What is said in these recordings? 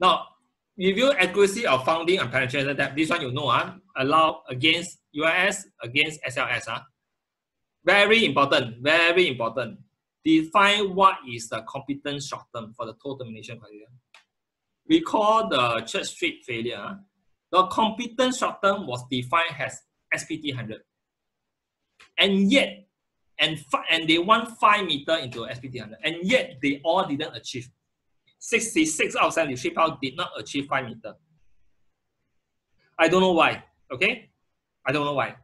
Now, review accuracy of founding and penetration depth. This one you know, uh, allow against ULS, against SLS. Uh. Very important, very important. Define what is the competence short term for the total termination criteria. We call the Church Street failure. The competent stratum was defined as SPT 100. And yet, and, and they want 5 meter into SPT 100. And yet, they all didn't achieve. 66 out of 73 pounds did not achieve 5 meter. I don't know why, okay? I don't know why.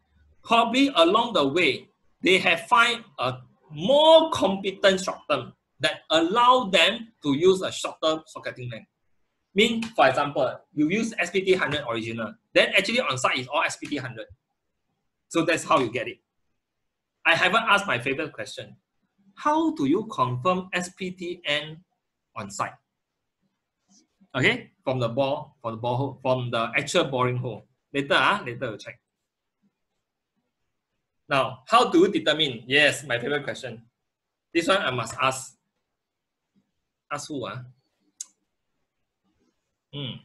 Probably along the way, they have find a more competent short term that allow them to use a shorter socketing length. Mean, for example, you use SPT 100 original, then actually on site is all SPT 100. So that's how you get it. I haven't asked my favorite question. How do you confirm SPTN on site? Okay, from the ball, from the ball hole, from the actual boring hole. Later, ah, later we'll check. Now, how do you determine? Yes, my favorite question. This one I must ask. Ask who? Ah? Hmm.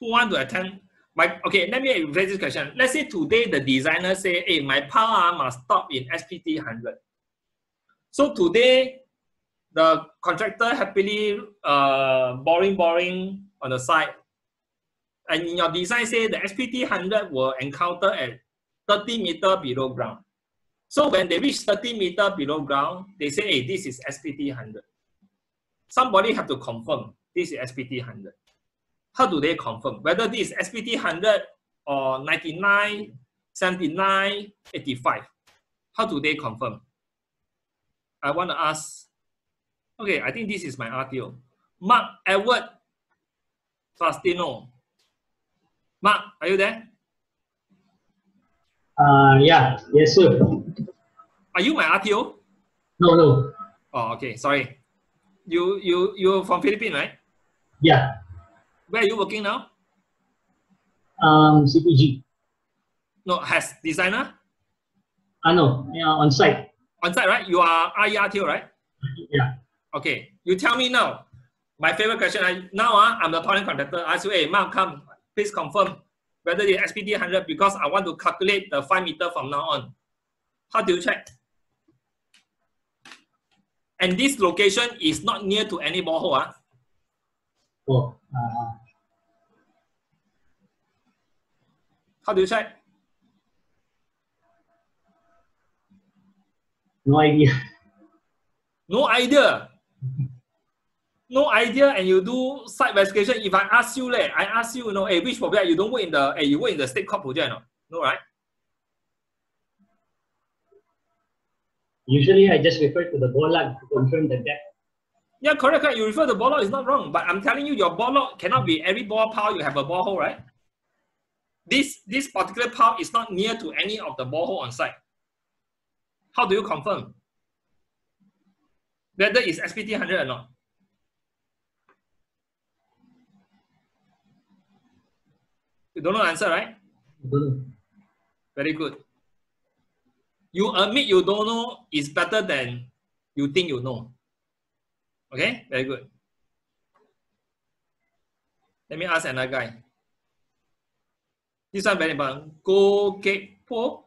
Who want to attend? My okay, let me rephrase this question. Let's say today the designer say, hey, my power must stop in SPT 100. So today, the contractor happily uh, boring, boring on the side and in your design say the SPT 100 will encounter at 30 meter below ground. So when they reach 30 meter below ground, they say, hey, this is SPT 100. Somebody have to confirm this is SPT 100. How do they confirm? Whether this is SPT 100 or 99, 79, 85. How do they confirm? I want to ask, okay, I think this is my RTO. Mark Edward Fastino. Mark, are you there? Uh, yeah, yes, sir. Are you my RTO? No, no. Oh, okay, sorry. You you you from Philippines, right? Yeah. Where are you working now? Um, CPG. No, has designer? I uh, know, yeah, on site. On site, right? You are RERTO, right? Yeah. Okay, you tell me now. My favorite question, I, now uh, I'm the toilet contractor. I ask you, hey, Mark, come, please confirm whether the SPT 100 because I want to calculate the 5 meter from now on. How do you check? And this location is not near to any borehole. Huh? Oh, uh, How do you check? no idea. No idea. No idea and you do site verification. If I ask you, like, I ask you, you know, hey, which project you don't work in the, hey, you work in the state court project, no? No, right? Usually I just refer to the bollag to confirm the depth. Yeah, correct, correct. You refer to ball log is not wrong, but I'm telling you, your ball log cannot be every ball pile you have a borehole, right? This this particular pile is not near to any of the borehole on site. How do you confirm whether it's SPT 100 or not? You don't know the answer, right? Very good. You admit you don't know is better than you think you know. Okay, very good. Let me ask another guy. This one very important. Go get po.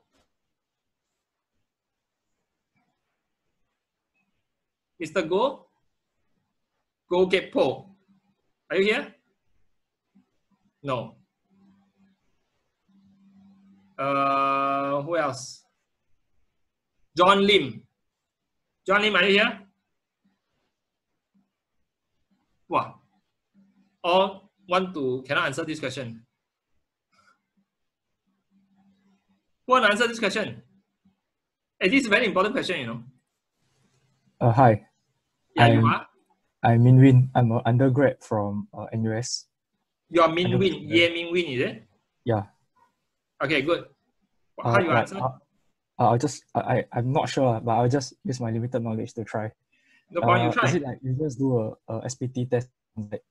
Mr. Go. Go get po. Are you here? No. Uh, who else? John Lim. John Lim, are you here? Wow. All want to cannot answer this question. Who want to answer this question? Hey, this is a very important question, you know. Uh, hi. Yeah, you I'm- are. I'm Min Win. I'm an undergrad from uh, NUS. You are Min I don't Win. think Ye Min Win, is it? Yeah. Okay, good. How Uh, you like, answer? uh, uh, I'll just, I, I'm not sure, but I'll just use my limited knowledge to try. no you Uh, try. Is it like you just do a, a SPT test? Like,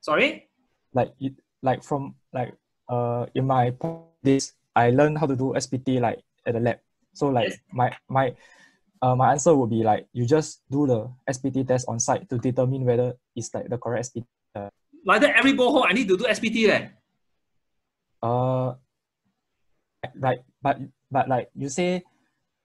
Sorry? like, you, like from, like, uh, in my days, I learned how to do SPT like at the lab. So like Yes. my, my, uh, my answer would be like you just do the SPT test on site to determine whether it's like the correct SPT. Like that, every borehole I need to do SPT leh. Uh, like but but like you say,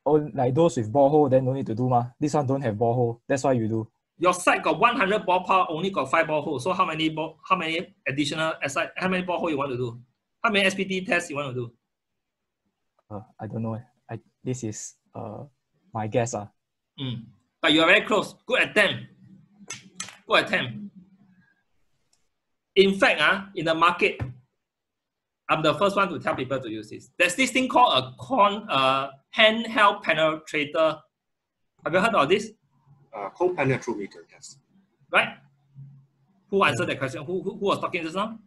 oh like those with borehole then no need to do ma. This one don't have borehole. That's why you do. Your site got 100 bored pile, only got five borehole. So how many ball, how many additional aside, how many borehole you want to do? How many SPT tests you want to do? Uh, I don't know. eh. I this is uh my guess ah. Mm. But you are very close. Good attempt. Good attempt. In fact, uh, in the market, I'm the first one to tell people to use this. There's this thing called a con, uh, handheld penetrator. Have you heard of this? Uh, cone penetrometer test. Right? Who answered that question? Who, who, who was talking just now?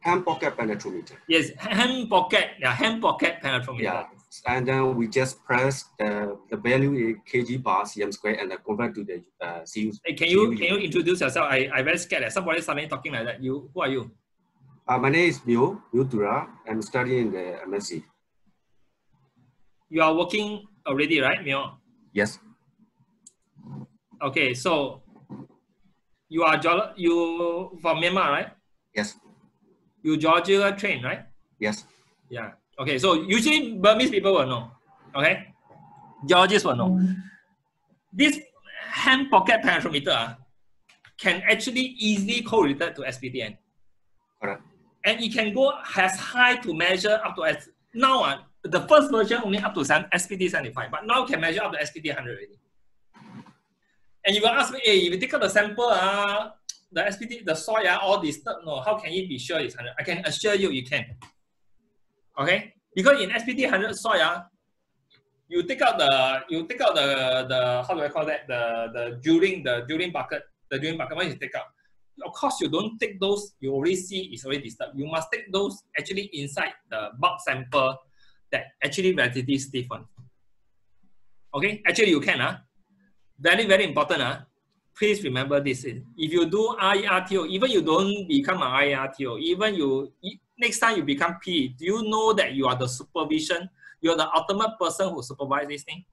Hand pocket penetrometer. Yes, hand pocket. Yeah, hand pocket penetrometer. Yeah. And then we just press the, the value in kg bar cm square and then convert to the uh, CU. Hey, can you CU can you introduce yourself? I I very scared that somebody suddenly talking like that. You who are you? Uh, my name is Bill, Bill Dura. I'm studying in the MSc. You are working already, right, Mio? Yes. Okay, so you are you from Myanmar, right? Yes. You Georgia train, right? Yes. Yeah. Okay, so usually Burmese people will know. Okay, Georgians will know. This hand pocket penetrometer ah, can actually easily correlate to SPTN. Correct. And it can go as high to measure up to as now uh, the first version only up to SPT 75, but now can measure up to SPT 100 already. And you will ask me, hey, if you take out the sample, uh, the SPT, the soil uh, all disturbed, no, how can you be sure it's 100? I can assure you, you can. Okay? Because in SPT 100 soil, uh, you take out the, you take out the, the how do I call that, the, the drilling, the during bucket, the during bucket, once you take out, of course you don't take those you already see it's already disturbed. You must take those actually inside the bulk sample that actually relatively stiff one. Okay, actually you can. Uh. Very, very important. Uh. Please remember this. If you do RERTO, even you don't become an RERTO, even you next time you become P, do you know that you are the supervision? You're the ultimate person who supervise this thing?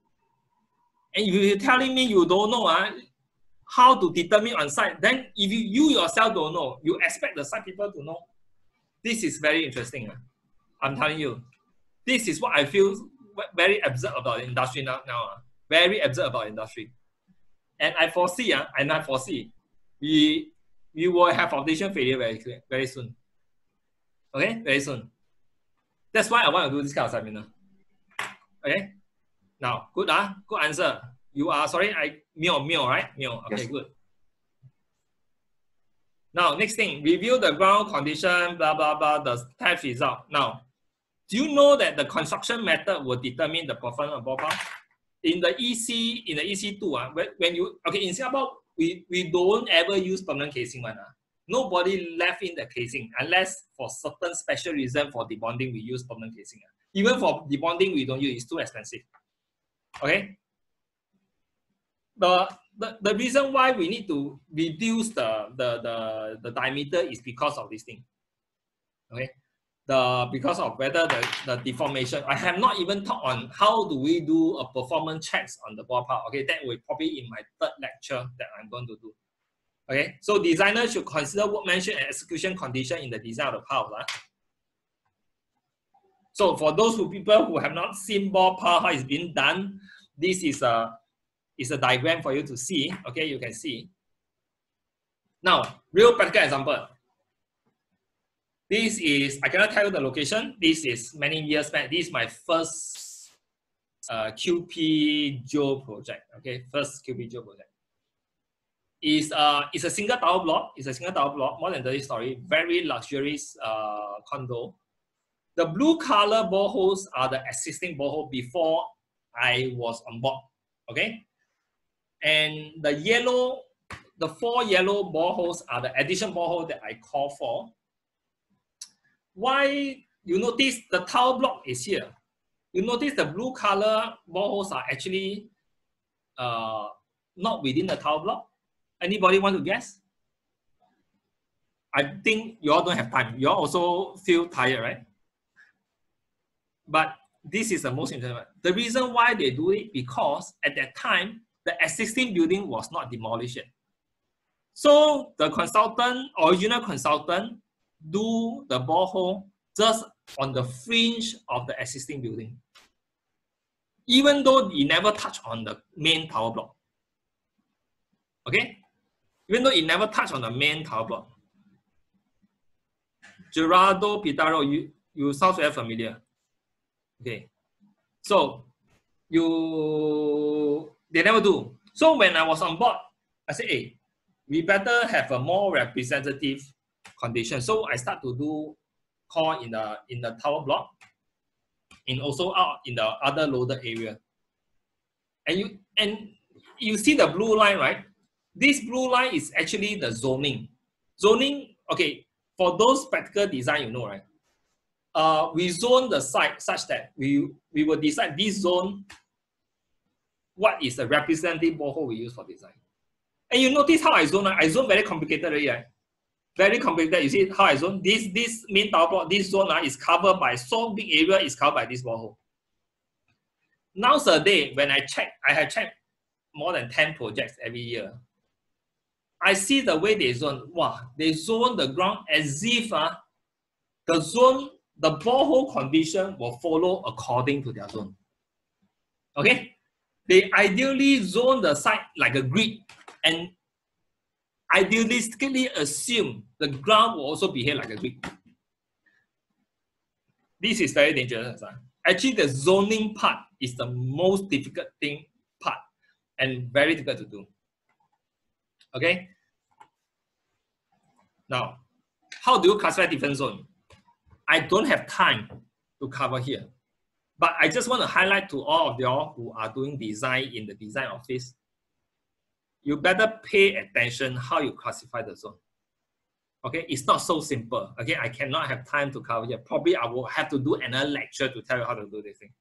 And if you're telling me you don't know, uh, how to determine on site, then if you, you yourself don't know, you expect the site people to know. This is very interesting. ah. I'm telling you. This is what I feel very absurd about the industry now. now ah. Very absurd about industry. And I foresee, uh, and I foresee, we, we will have foundation failure very, very soon. Okay, very soon. That's why I want to do this kind of seminar. Okay, now good ah, good answer. You are sorry, I Mio Mio right? Mio. Okay, Yes. good. Now next thing, review the ground condition, blah blah blah, the test result. Now, do you know that the construction method will determine the performance of bored pile? In the EC, in the EC two, ah, when, when you okay in Singapore, we, we don't ever use permanent casing one. ah. Nobody left in the casing unless for certain special reason for debonding we use permanent casing. ah. Even for debonding we don't use, it's too expensive. Okay, the, the, the reason why we need to reduce the, the, the, the diameter is because of this thing. Okay. The because of whether the, the deformation. I have not even talked on how do we do a performance checks on the bored pile. Okay, that will probably in my third lecture that I'm going to do. Okay, so designers should consider workmanship and execution condition in the design of the house. ah. So for those who people who have not seen bored pile how it's been done, this is a is a diagram for you to see. Okay, you can see. Now, real practical example. This is, I cannot tell you the location. This is many years back. This is my first uh, QP Geo project. Okay, first QP Geo project. Is uh, it's a single tower block. It's a single tower block, more than 30 story, very luxurious uh, condo. The blue color boreholes are the existing borehole before I was on board. Okay, and the yellow, the four yellow boreholes are the addition borehole that I call for. Why you notice the tower block is here? You notice the blue color boreholes are actually uh, not within the tower block. Anybody want to guess? I think you all don't have time. You all also feel tired, right? But this is the most important. The reason why they do it because at that time the existing building was not demolished. So the consultant, original consultant, do the borehole just on the fringe of the existing building, even though he never touched on the main tower block. Okay, even though it never touched on the main tower block. Gerardo Pitaro, you, you sound very familiar. Okay, so you they never do. So when I was on board, I said, hey, we better have a more representative condition. So I start to do core in the in the tower block, and also out in the other loaded area. And you and you see the blue line, right? This blue line is actually the zoning. Zoning, okay, for those practical design, you know, right? Uh, we zone the site such that we, we will decide this zone, what is the representative borehole we use for design. And you notice how I zone, I zone very complicated already, right? Very complicated. You see how I zone? This, this main tower block, this zone uh, is covered by, so big area is covered by this borehole. Nowadays, when I check, I have checked more than 10 projects every year. I see the way they zone. Wow, they zone the ground as if uh, the zone, the borehole condition will follow according to their zone. Okay? They ideally zone the site like a grid and idealistically assume the ground will also behave like a grid. This is very dangerous. Huh? Actually, the zoning part is the most difficult thing part and very difficult to do. Okay. Now, how do you classify different zone? I don't have time to cover here, but I just want to highlight to all of y'all who are doing design in the design office. You better pay attention how you classify the zone. Okay, it's not so simple. Again, I cannot have time to cover here. Probably I will have to do another lecture to tell you how to do this thing.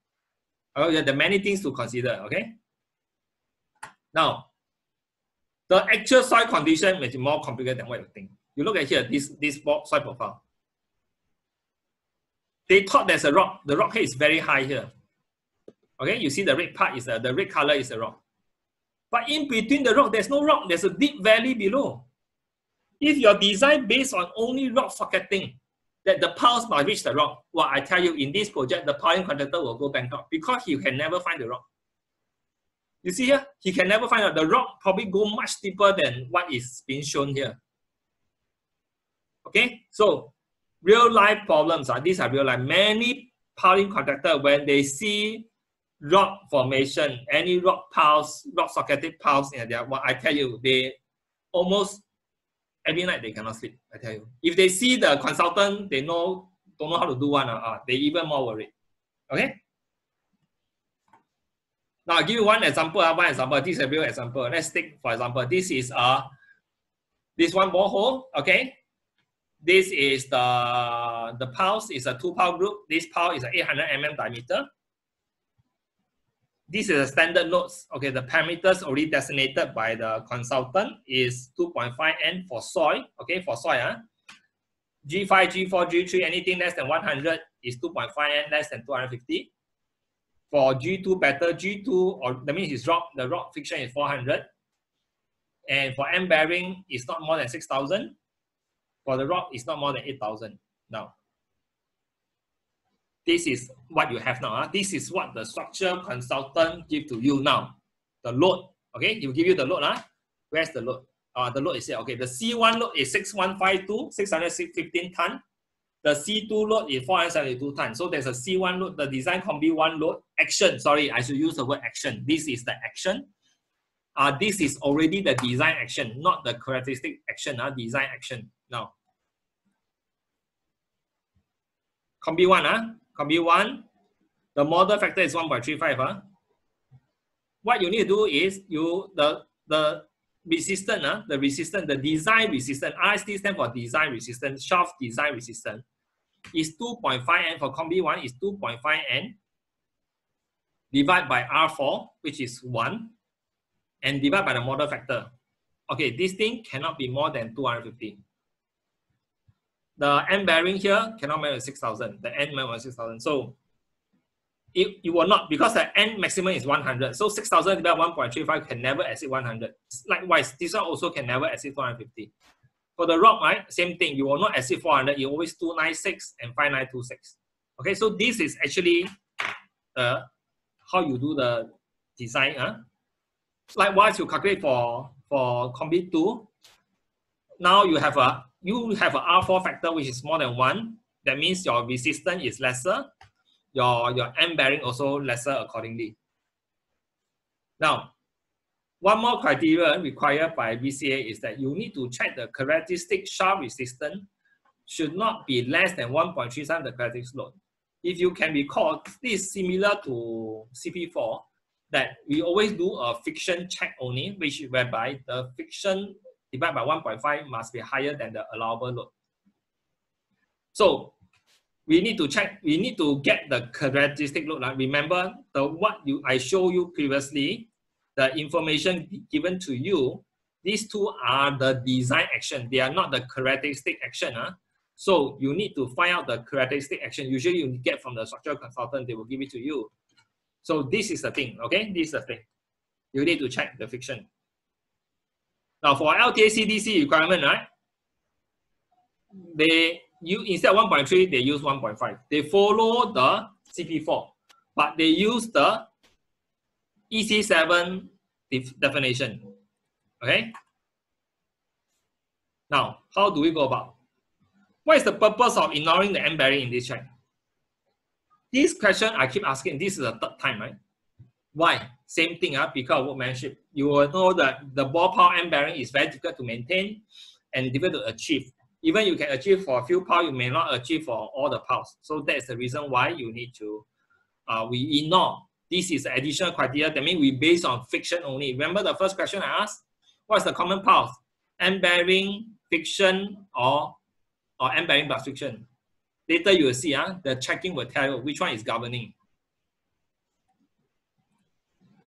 Oh, okay, there are many things to consider. Okay. Now, the actual soil condition be more complicated than what you think. You look at here, this, this soil profile. They thought there's a rock. The rock head is very high here. Okay, you see the red part is a, the red color is a rock. But in between the rock, there's no rock. There's a deep valley below. If your design based on only rock socketing, that the pulse must reach the rock, well, I tell you, in this project, the piling contractor will go bankrupt because he can never find the rock. You see here, he can never find out. The rock probably go much deeper than what is being shown here. Okay, so real life problems are these are real life. Many piling contractor when they see rock formation, any rock piles, rock socketed piles, they are, well, I tell you, they almost every night they cannot sleep. I tell you, if they see the consultant, they know don't know how to do one. Uh, they even more worried. Okay. Now I'll give you one example. Uh, one example. This is a real example. Let's take for example. This is uh this one borehole. Okay. This is the the pulse is a two pulse group. This pulse is a 800 mm diameter. This is a standard nodes. Okay, the parameters already designated by the consultant is 2.5 N for soil. Okay, for soil. Huh? G5, G4, G3, anything less than 100 is 2.5 N, less than 250. For G2 better, G2, or that means it's rock, the rock friction is 400. And for end bearing, it's not more than 6,000. For the rock, it's not more than 8,000 now. This is what you have now. Huh? This is what the structure consultant give to you now. The load, okay? He will give you the load. Huh? Where's the load? Uh, the load is here. Okay, the C1 load is 6152, 615 ton. The C2 load is 472 ton. So there's a C1 load, the design combi one load, action. Sorry, I should use the word action. This is the action. Uh, this is already the design action, not the characteristic action, uh, design action. Now, combi one, uh, combi one, the model factor is 1.35. Uh. What you need to do is you the the resistance, uh, the resistance, the design resistance, RST stand for design resistance, shaft design resistance, is 2.5 N for combi one is 2.5 N divided by R4, which is 1, and divide by the model factor. Okay, this thing cannot be more than 250. The end bearing here cannot measure 6,000. The N measure 6,000. So it, it will not because the n maximum is 100. So 6,000 divided by 1.35 can never exceed 100. Likewise, this one also can never exceed 450. For the rock, right, same thing. You will not exceed 400. You always 296 and 5926. Okay, so this is actually uh, how you do the design. Huh? Likewise, you calculate for for combi two. Now you have a you have a R4 factor which is more than one. That means your resistance is lesser your, your end bearing also lesser accordingly. Now, one more criteria required by BCA is that you need to check the characteristic shaft resistance should not be less than 1.37 the characteristic load. If you can recall, this is similar to CP4, that we always do a friction check only, which whereby the friction divided by 1.5 must be higher than the allowable load. So we need to check, we need to get the characteristic load. Like remember the what you I show you previously, the information given to you, these two are the design action. They are not the characteristic action. Huh? So you need to find out the characteristic action. Usually you get from the structural consultant, they will give it to you. So this is the thing, okay? This is the thing. You need to check the friction. Now for LTA CDC requirement, right? They you instead of 1.3, they use 1.5. They follow the CP4, but they use the EC7 def definition. Okay. Now, how do we go about? What is the purpose of ignoring the end-bearing in this check? This question I keep asking, this is the third time, right? Why? Same thing, uh, because of workmanship. You will know that the bored pile end bearing is very difficult to maintain and difficult to achieve even you can achieve for a few pounds, you may not achieve for all the pounds. So that's the reason why you need to, uh, we ignore. This is additional criteria. That means we base on friction only. Remember the first question I asked? What's the common path? End bearing, friction, or, or end bearing plus friction? Later you will see, uh, the checking will tell you which one is governing.